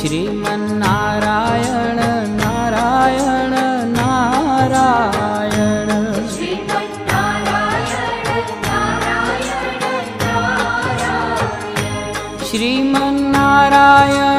श्रीमारायण Narayan Narayan श्रीमारायण Narayan Narayan Sriman Narayana